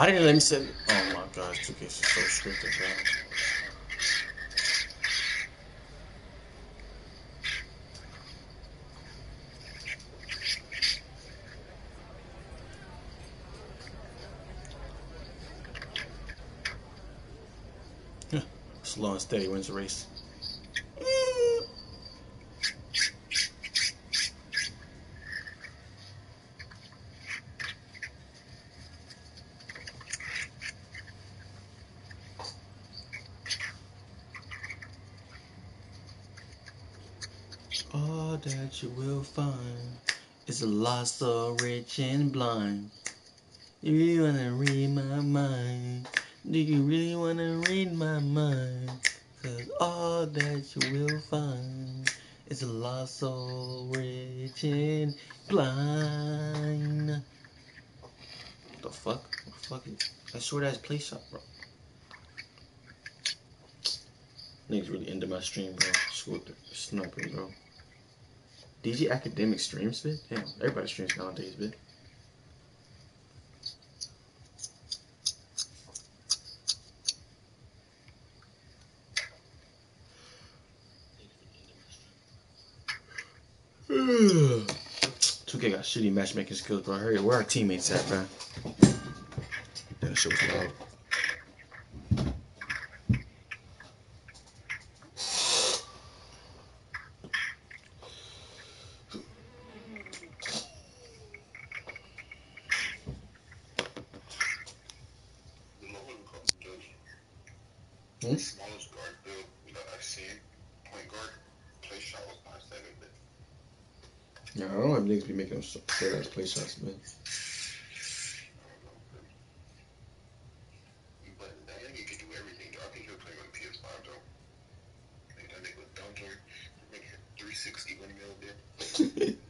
Why didn't let me set? Oh my gosh, 2K is so scripted, bro. Slow and steady wins the race. All find is a lot so rich and blind. Do You wanna read my mind? Do you really wanna read my mind? Cause all that you will find is a lot so rich and blind. What the fuck? What the fuck is that short ass play shot, bro? Niggas really ended my stream, bro. Sniping, bro. DG Academic streams, bit? Damn, everybody streams nowadays, bit. Two K got shitty matchmaking skills, bro. Hurry, where our teammates at, bro? That shit was loud. The lowest guard does Hmm? smallest guard build that I've seen. Point guard play shot was past seven, but Yeah, I don't know if niggas be making them straight ass play shots, man. I don't know. But that nigga can do everything. Though. I think he'll play on PS5 though. I think that nigga was dunking, making 360 when he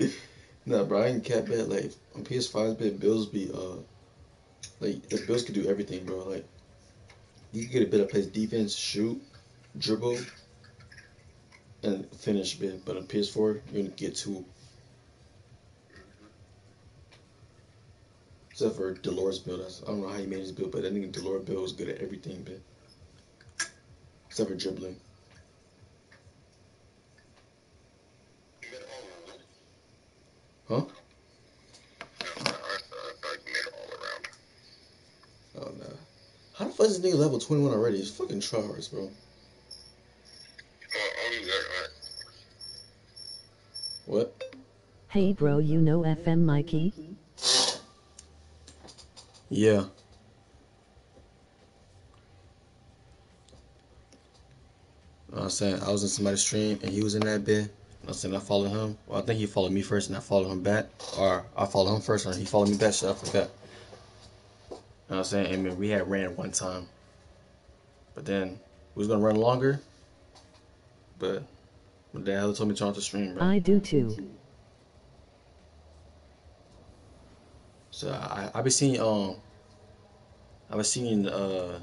there. nah, bro, I ain't cap bad. Like on PS5, bit Bills be uh, like the Bills could do everything, bro. Like you can get a bit of plays defense, shoot, dribble, and finish, bit. But on PS4, you're gonna get two. Except for Dolores build, I don't know how he made his build, but I think Dolores build was good at everything, bit. Except for dribbling. He made all of them. Huh? Oh nah. How the fuck is this nigga level 21 already? He's fucking tryhards, bro. Only that, alright. What? Hey bro, you know FM Mikey? Yeah. You know what I'm saying? I was in somebody's stream and he was in that bit. You know what I'm saying? I followed him. Well, I think he followed me first and I followed him back. Or I followed him first and he followed me back, so I forgot. You know what I'm saying? And we had ran one time. But then we was gonna run longer. But my dad told me to turn off the stream, bro. I do too. So I I be seeing um I was seeing uh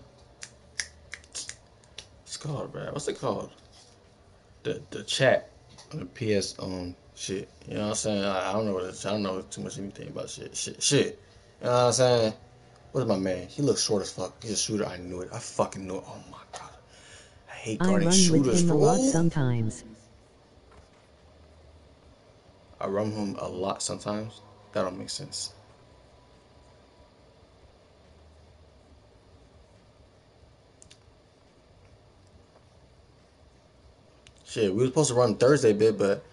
what's it called, bro? What's it called? The the chat on the PS um shit. You know what I'm saying? I, I don't know what it's, I don't know too much anything about shit. Shit shit. You know what I'm saying? What's my man? He looks short as fuck. He's a shooter. I knew it. I fucking knew it. Oh my god. I hate I guarding run shooters, with him a lot sometimes. I run him a lot sometimes. That don't make sense. Shit, we were supposed to run Thursday, bit, but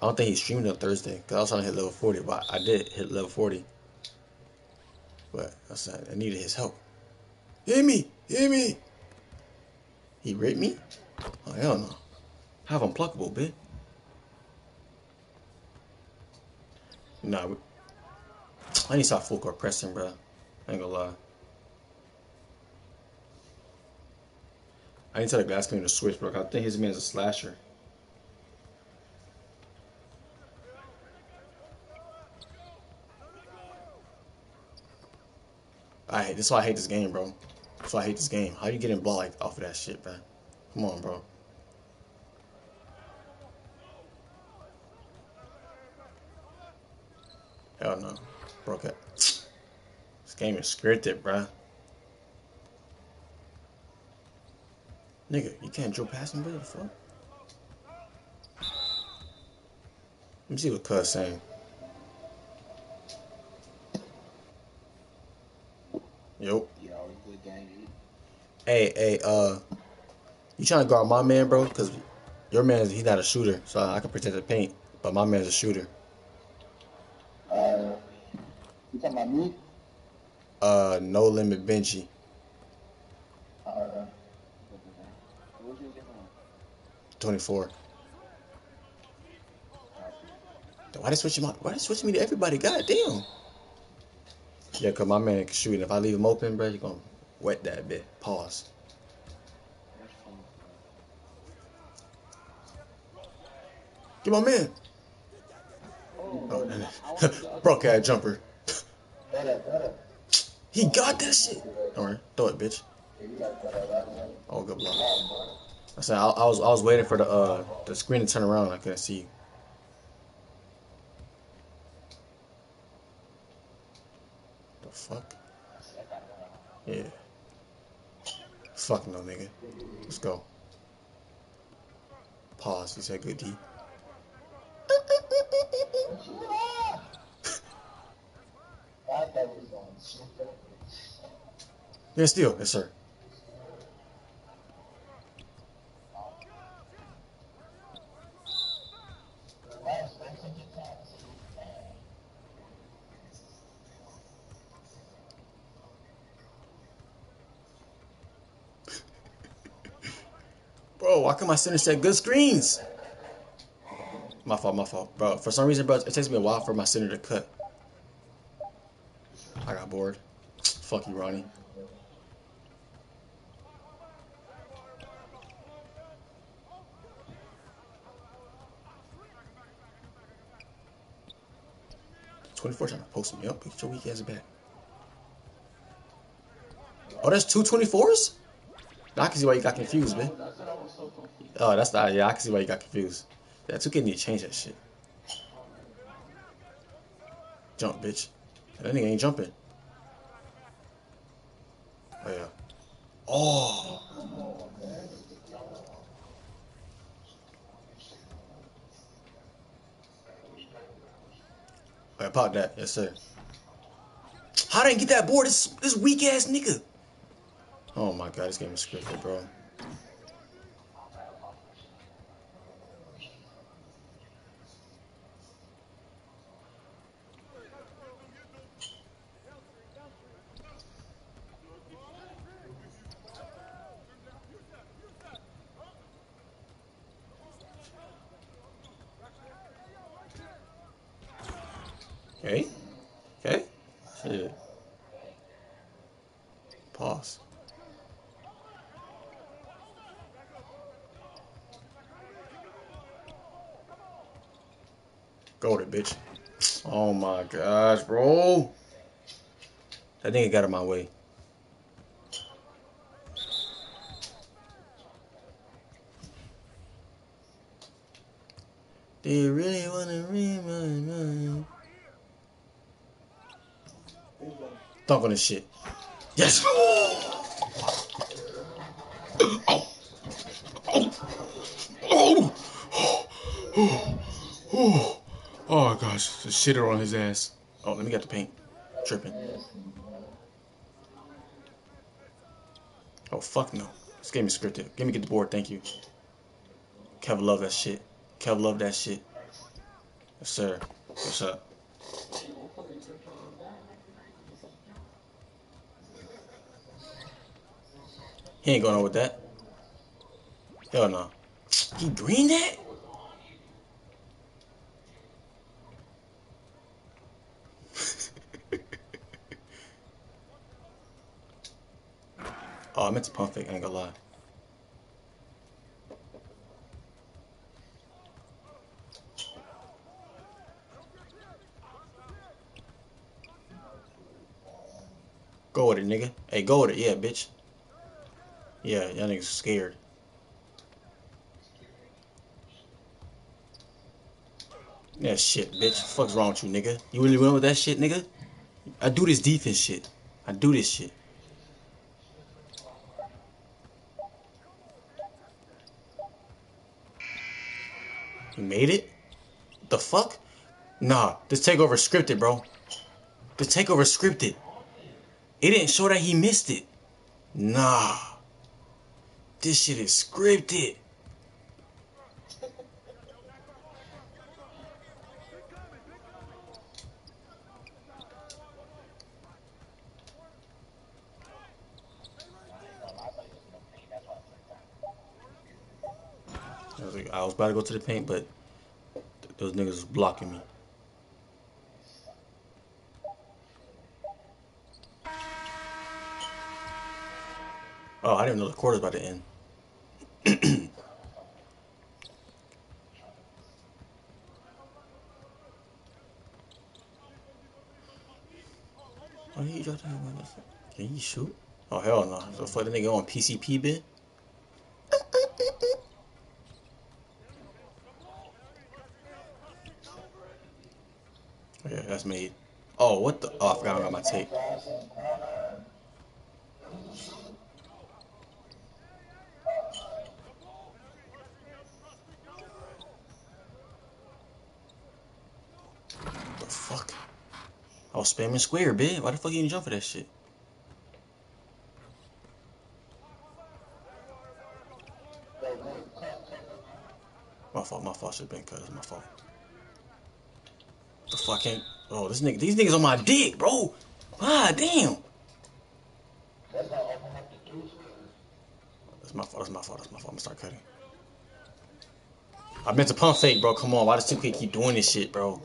I don't think he's streaming on Thursday because I was trying to hit level 40, but I did hit level 40. But I said I needed his help. Hit me! Hit me! He raped me? Oh, hell no. Have unpluckable, bit. Nah, I need to stop full court pressing, bro. I ain't gonna lie. I to tell the glass cleaner to switch, bro. I think his man's a slasher. I hate. This is why I hate this game, bro. That's why I hate this game. How you getting blocked like off of that shit, bro? Come on, bro. Hell no. Broke it. This game is scripted, bruh. Nigga, you can't drill past him, bro. The fuck? Let me see what Cuz saying. Yo. Yeah, good game. Hey, hey, uh, you trying to guard my man, bro? Cause your man, he's not a shooter, so I can protect the paint. But my man's a shooter. Uh, you talking about me? Uh, no limit Benji. Uh, what was you again? 24. Why they switching my? Why they switching me to everybody? God damn. Yeah, cause my man can shoot. And if I leave him open, bro, you gonna wet that bit. Pause. Get my man. Oh, oh Broke ass jumper. He got that shit. Alright, throw it, bitch. Oh, good block. I said I, I was I was waiting for the uh the screen to turn around. I couldn't see. you. The fuck? Yeah. Fuck no, nigga. Let's go. Pause. He said good D. Yeah, still, yes sir. Bro, why come my center set good screens? My fault, my fault. Bro, for some reason, bro, it takes me a while for my center to cut. I got bored. Fuck you, Ronnie. Twenty-four trying to post me up. Get your weak ass back. Oh, that's two 24s? I can see why you got confused, man. Oh, that's the Yeah, I can see why you got confused. Yeah, 2K need to change that shit. Jump, bitch. That nigga ain't jumping. Oh, yeah. Oh. Yeah, pop that. Yes, sir. How did I get that board? This, this weak ass nigga. Oh my god, this game is scripted, bro. Okay. Okay. Shit. Pause. Go to bitch. Oh my gosh, bro. That nigga got in my way. Do you really wanna read my mind? Dunk on this shit. Yes! Oh! Oh! Oh! oh. oh. Gosh, the shitter on his ass. Oh, let me get the paint. Tripping. Oh fuck no. This game is scripted. Give me get the board, thank you. Kev love that shit. Kev love that shit. Yes sir. What's up? He ain't going on with that. Hell no. He green that? I meant to pump I ain't gonna lie. Go with it, nigga. Hey, go with it, yeah, bitch. Yeah, y'all niggas scared. Yeah, shit, bitch. Fuck's wrong with you, nigga? You really went with that shit, nigga? I do this defense shit. I do this shit. Made it? The fuck? Nah, this takeover scripted, bro. This takeover scripted. It didn't show that he missed it. Nah. This shit is scripted. I was, about to go to the paint, but those niggas is blocking me. Oh, I didn't know the quarter's about to end. Oh, he dropped that. Can he shoot? Oh hell no! So fuck the nigga on PCP bit. Made. Oh, what the? Oh, I forgot got my tape. The fuck? I was spamming square, bitch. Why the fuck you didn't jump for that shit? My fault, my fault. Should have been cuz my fault. The fuck ain't. Oh, this nigga, these niggas on my dick, bro. Ah, damn. That's my fault. That's my fault. That's my fault. I'm gonna start cutting. I meant to pump fake, bro. Come on. Why does 2K keep doing this shit, bro?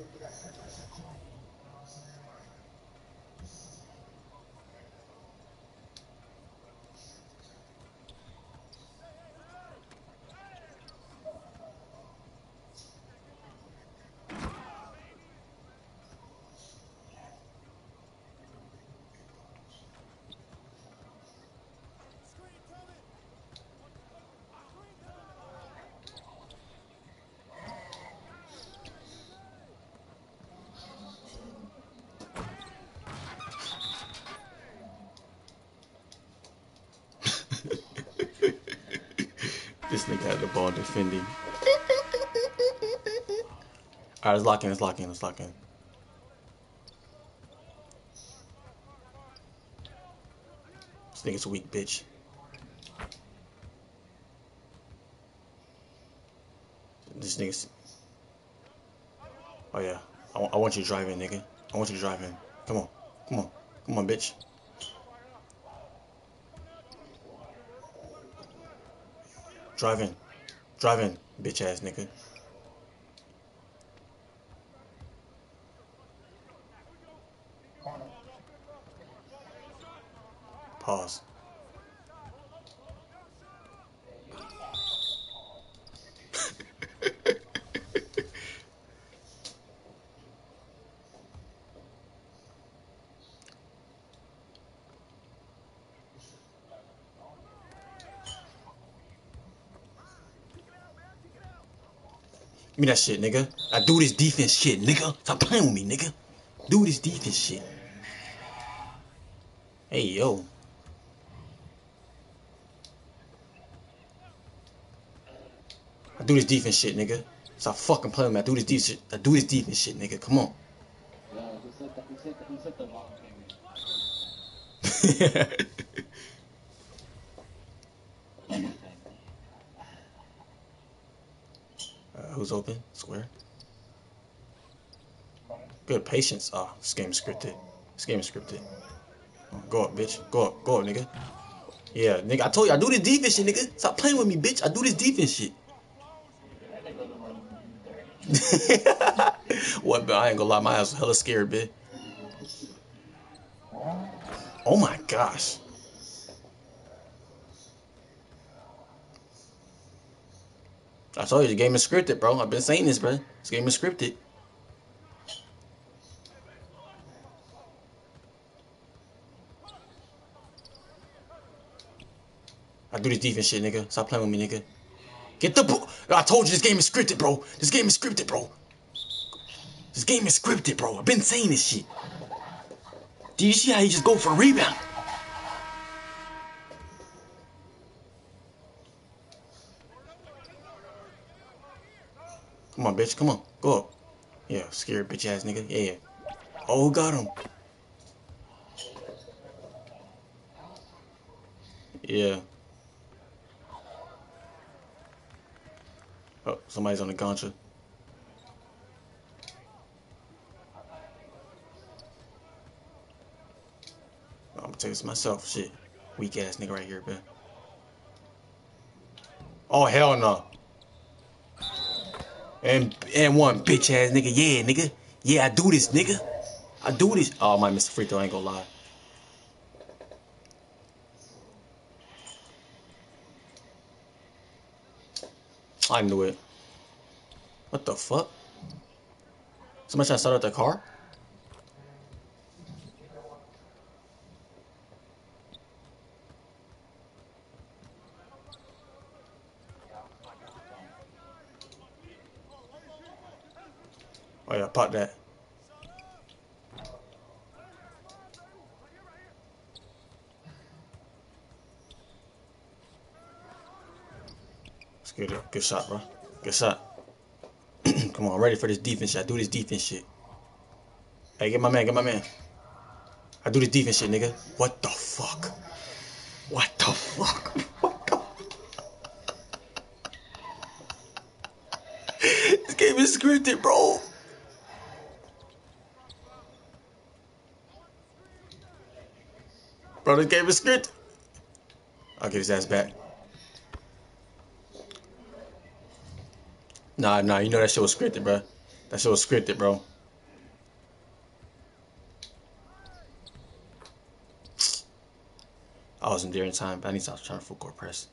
this nigga had the ball defending. Alright, let's lock in. Let's lock in. Let's lock in. This nigga's weak, bitch. This nigga's. Oh yeah, I, I want you to drive in, nigga. I want you to drive in. Come on, come on, come on, bitch. Drive in, drive in, bitch ass nigga. Pause. Give me that shit, nigga. I do this defense shit, nigga. Stop playing with me, nigga. Do this defense shit. Hey, yo. Do this defense shit, nigga. Stop fucking playing with me. I do this defense. I do this defense shit, nigga. Come on. Uh, who's open? Square. Good patience. Oh, this game is scripted. This game is scripted. Go up, bitch. Go up. Go up, nigga. Yeah, nigga. I told you I do this defense shit, nigga. Stop playing with me, bitch. I do this defense shit. what, bro? I ain't gonna lie. My ass hella scared, bitch. Oh my gosh. I told you the game is scripted, bro. I've been saying this, bro. This game is scripted. I do this defense shit, nigga. Stop playing with me, nigga. Get the ball. I told you this game is scripted, bro. This game is scripted, bro. This game is scripted, bro. I've been saying this shit. Do you see how you just go for a rebound? Come on, bitch. Come on. Go up. Yeah, scared bitch ass nigga. Yeah. Oh, got him. Yeah. Oh, somebody's on the contra. I'm gonna take this myself. Shit. Weak ass nigga right here, man. Oh, hell no. And and one bitch ass nigga. Yeah, nigga. Yeah, I do this, nigga. I do this. Oh, miss the free throw. Ain't gonna lie. I knew it. What the fuck? Somebody trying to start out their car? Oh yeah, pop that. That's good. Good shot, bro. Good shot. Come on, ready for this defense shit. I do this defense shit. Hey, get my man, get my man. I do this defense shit, nigga. What the fuck? What the fuck? This game is scripted, bro. Bro, this game is scripted. I'll get his ass back. Nah, nah, you know that shit was scripted, bro. That shit was scripted, bro. I wasn't there in time, but I need to stop trying to full court press.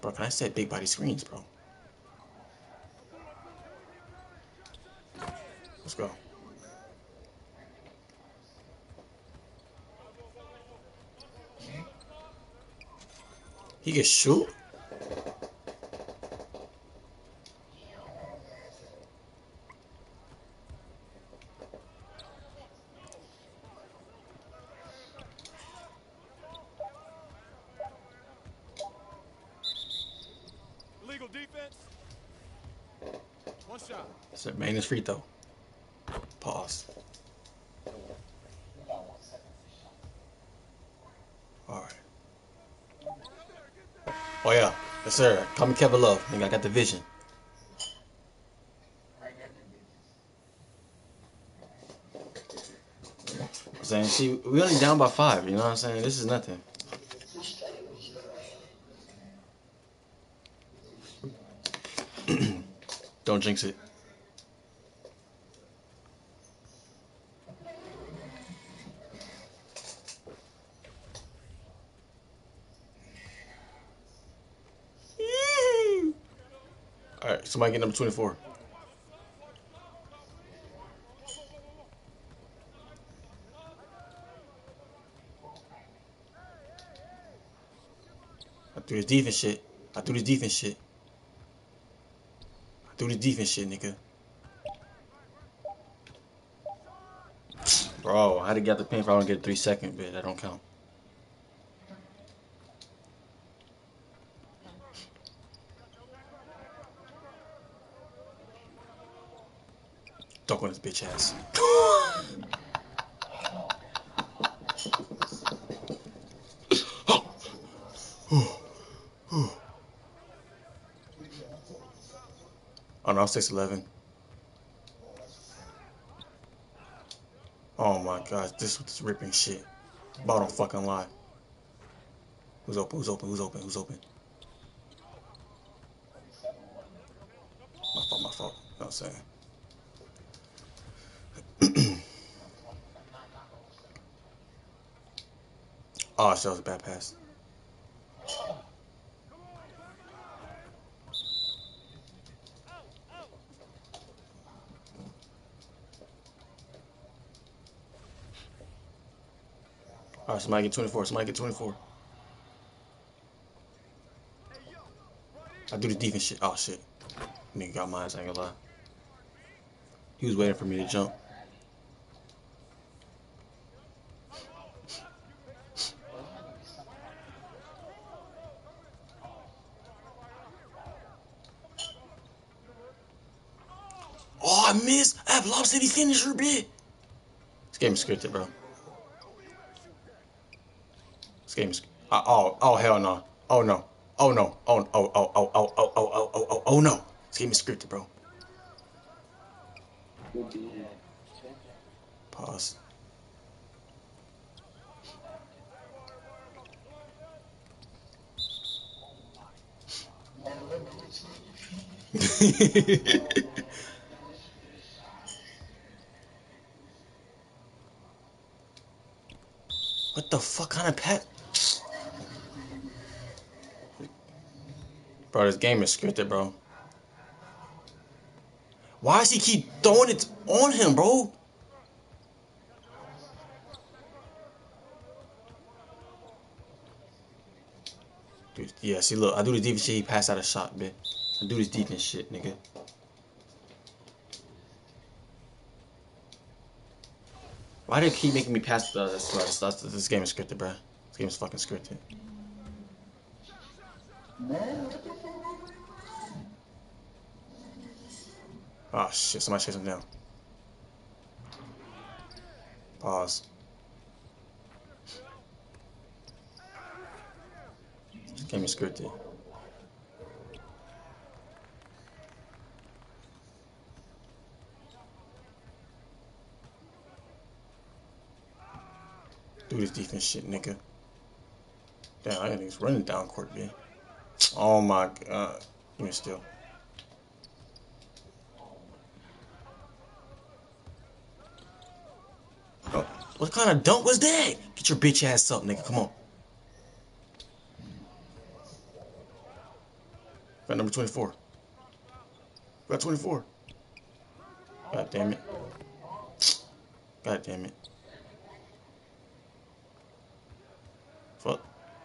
Bro, can I set big body screens, bro? Let's go. He can shoot? Legal defense. One shot. It's a maintenance free throw. Pause. Alright. Oh yeah. Yes sir. Call me Kevin Love. I got the vision. I'm saying, see, we only down by five, you know what I'm saying? This is nothing. Don't jinx it. Somebody get number 24. I do this defense shit. I do this defense shit. I do this defense shit, nigga. Bro, I had to get the paint if I don't get a three second bit. That don't count. Dunk on his bitch ass. Oh no, 6'11. Oh my gosh, this was ripping shit. Bottom fucking lie. Who's open? Who's open? Who's open? Who's open? My fault, my fault. You know what I'm saying? Oh, that was a bad pass. All right, somebody get 24. Somebody get 24. I do the defense shit. Oh, shit. Nigga got mine, I ain't gonna lie. He was waiting for me to jump. missed. I This game is scripted, bro. This game is. Uh, oh, oh, hell no. Oh no. Oh no. Oh, oh, oh, oh, oh, oh, oh, oh, oh, oh, oh no. This game is scripted, bro. Pause. what the fuck kind of pet? Bro, this game is scripted, bro. Why does he keep throwing it on him, bro? Dude, yeah, see, look, I do the defense shit, he passed out a shot, bitch. I do this defense shit, nigga. Why do they keep making me pass the this, this, this, game is scripted, bro. This game is fucking scripted. Oh shit, somebody chase him down. Pause. This game is scripted. Do this defense shit, nigga. Damn, I got niggas running down court, man. Oh my god. Give me still. Oh, what kind of dunk was that? Get your bitch ass up, nigga. Come on. Got number 24. Got 24. God damn it. God damn it.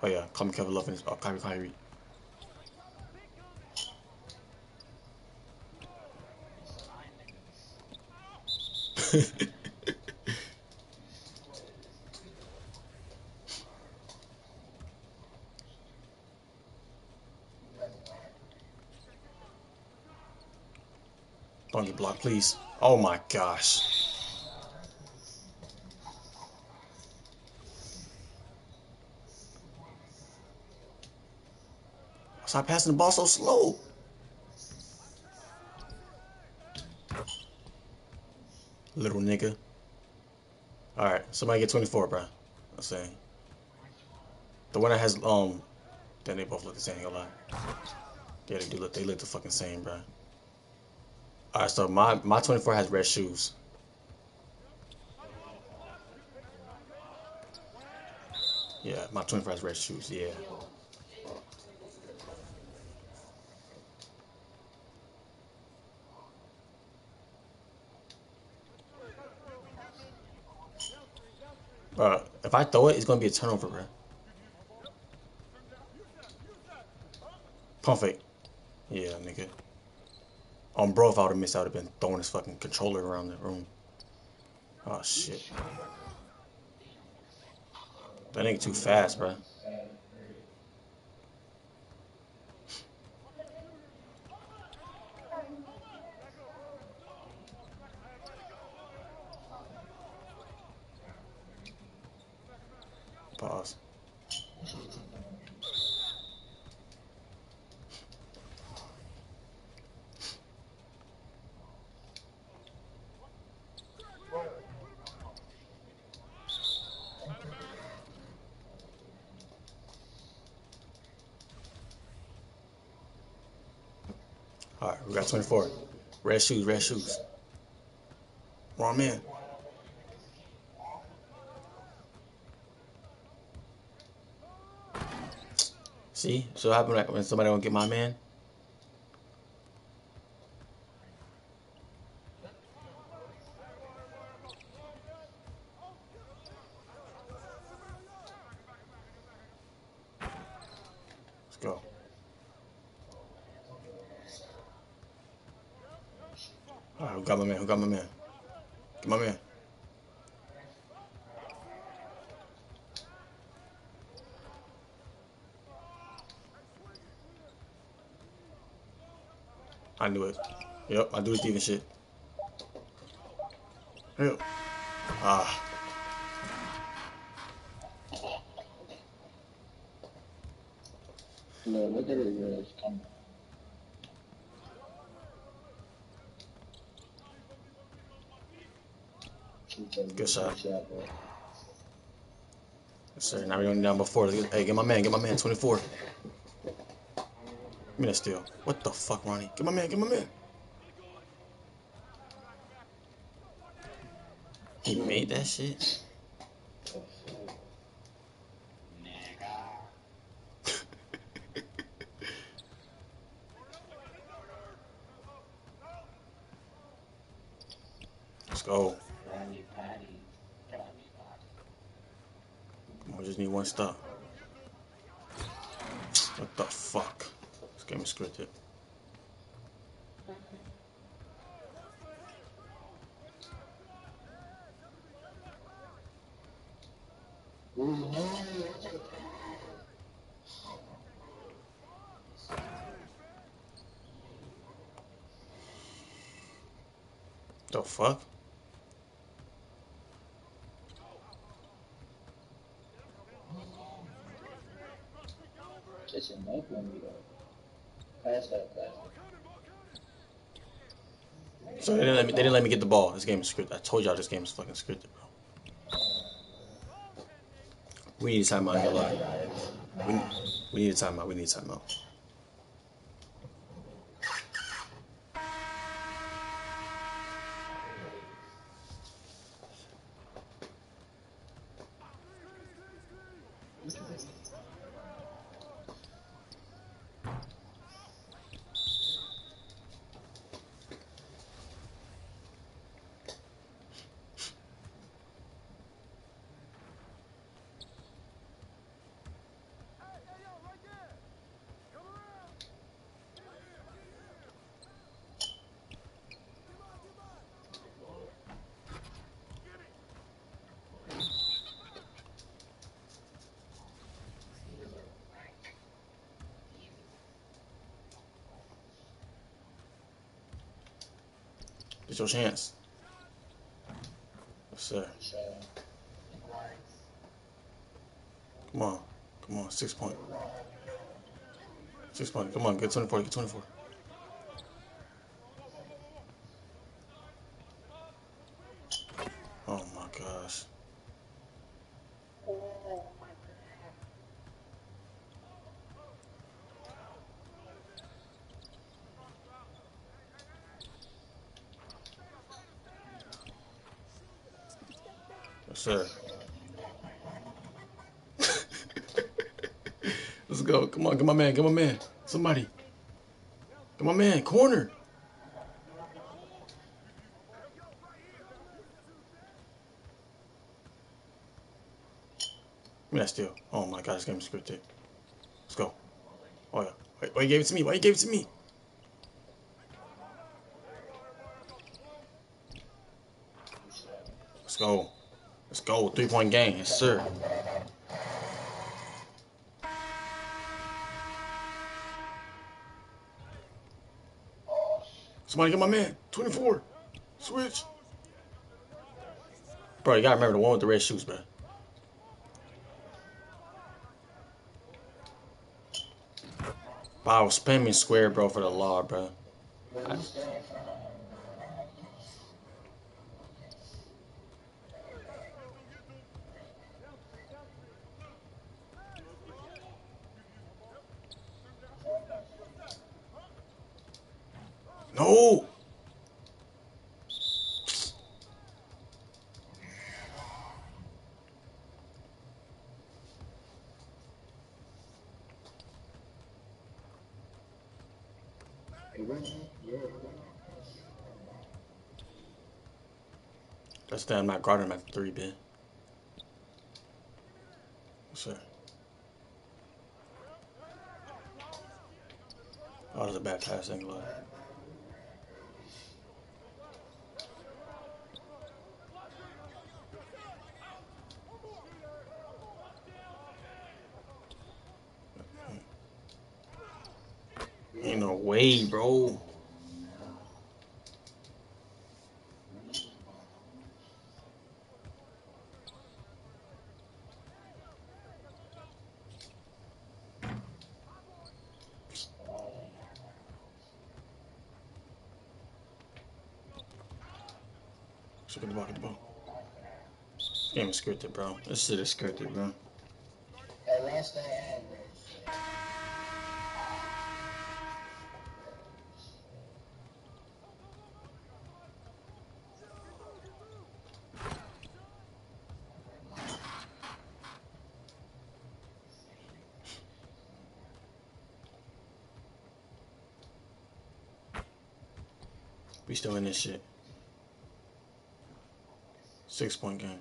Oh yeah, come Kevin Love and his upcoming Kyrie. Bungie block, please. Oh my gosh. Stop passing the ball so slow. Little nigga. Alright, somebody get 24, bro. I'm saying. The one that has, um, then they both look the same, ain't gonna. Yeah, they do look, they look the fucking same, bro. Alright, so my, my 24 has red shoes. Yeah, my 24 has red shoes, yeah. Bro, if I throw it, it's gonna be a turnover, bro. Pump fake. Yeah, nigga. On bro, if I would have missed, I would have been throwing his fucking controller around the room. Oh shit. That ain't too fast, bro. Pause. All right, we got 24. Red shoes, red shoes. Wrong man. See? So what happened when somebody don't get my man? Let's go. Alright, who got my man? Who got my man? Get my man. I knew it. Yep, I do even shit. Hell. Ah. Look, look at it, it's coming. Good shot. Shot, bro. Yes, sir. Now we're going down before. Hey, get my man. Get my man. 24. Give me that steal. What the fuck, Ronnie? Get my man. Get my man. He made that shit. Let's go. Patty, patty, patty. Come just need one stop. What the fuck? This game is scripted. The fuck? It's a knife on me, though. So they didn't let me. They didn't let me get the ball. This game is scripted. I told y'all this game is fucking scripted, bro. We need a timeout. Lie. We, we need a timeout. We need a timeout. It's your chance. Yes, sir. Come on. Come on. Six point. Six point. Come on. Get 24. Get 24. Oh my gosh. Yes, sir. Let's go. Come on, get my man, get my man. Somebody. Get my man. Corner. Give me that steal. Oh my god, this game is scripted. Let's go. Oh yeah. Why you gave it to me? Why you gave it to me? Let's go. Let's go. Three point game. Yes, sir. Somebody get my man. 24. Switch. Bro, you gotta remember the one with the red shoes, bro. Bro, I was spamming square, bro, for the law, bro. I- No! That's damn not guarding him at the three, Ben. Yes, sir. Oh, that was a bad pass, ain't way, bro. The ball. This game is scripted, bro. This shit is scripted, bro. In this shit. Six point game.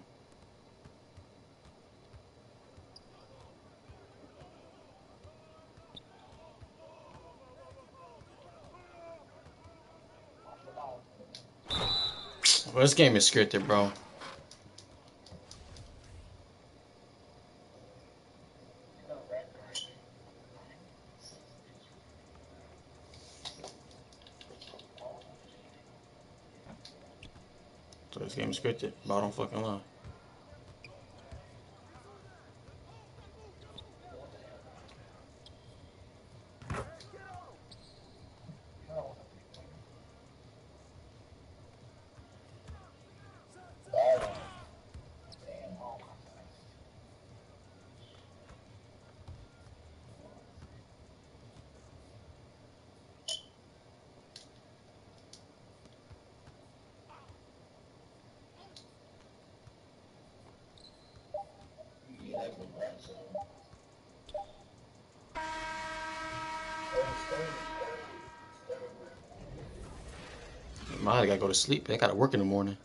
Well, this game is scripted, bro. So this game is scripted. Bottom fucking line. My gotta go to sleep. I gotta work in the morning.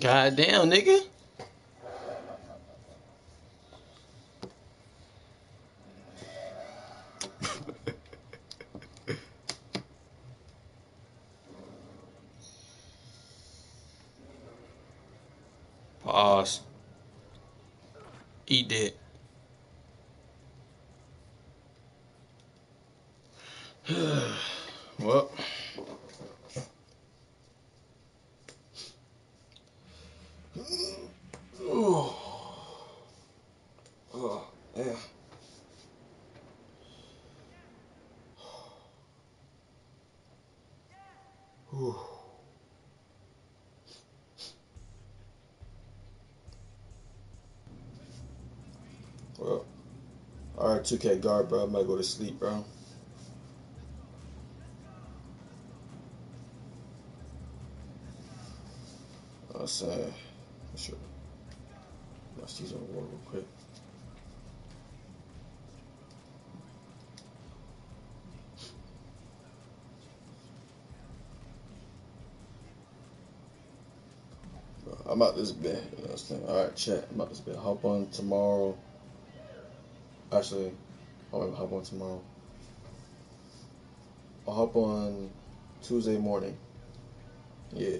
God damn, nigga. Pause. Eat that. Alright, 2K guard, bro. I'm gonna go to sleep, bro. I was saying, sure. Let's use on water real quick. I'm out this bed. You know what I'm saying? All right, chat. I'm out this bed. Hop on tomorrow. Actually, I'll hop on tomorrow. I'll hop on Tuesday morning. Yeah.